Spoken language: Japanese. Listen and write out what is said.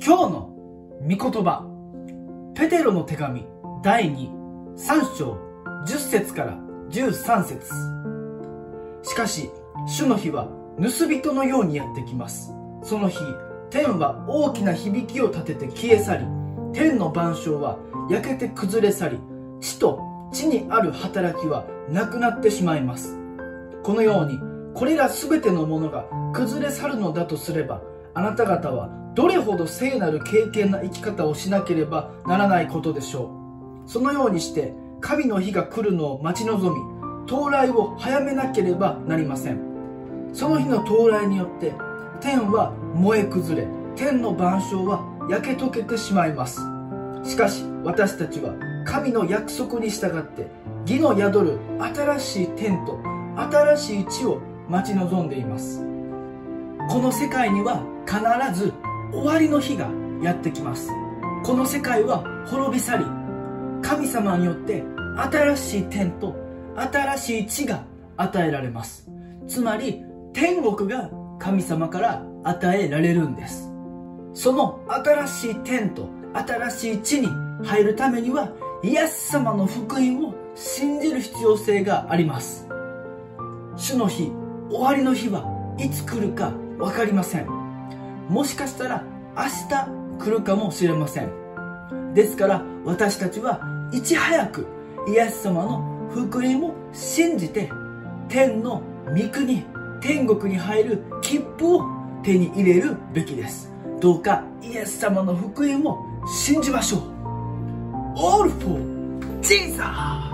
今日の御言葉ペテロの手紙第23章10節から13節。しかし主の日は盗人のようにやってきます。その日天は大きな響きを立てて消え去り天の万象は焼けて崩れ去り地と地にある働きはなくなってしまいます。このようにこれら全てのものが崩れ去るのだとすればあなた方はどれほど聖なる経験な生き方をしなければならないことでしょう。そのようにして神の日が来るのを待ち望み到来を早めなければなりません。その日の到来によって天は燃え崩れ天の万象は焼け溶けてしまいます。しかし私たちは神の約束に従って義の宿る新しい天と新しい地を待ち望んでいます。この世界には必ず終わりの日がやってきます。この世界は滅び去り神様によって新しい天と新しい地が与えられます。つまり天国が神様から与えられるんです。その新しい天と新しい地に入るためにはイエス様の福音を信じる必要性があります。主の日終わりの日はいつ来るか分かりません。もしかしたら明日来るかもしれません。ですから私たちはいち早くイエス様の福音を信じて天の御国天国に入る切符を手に入れるべきです。どうかイエス様の福音を信じましょう。All for Jesus!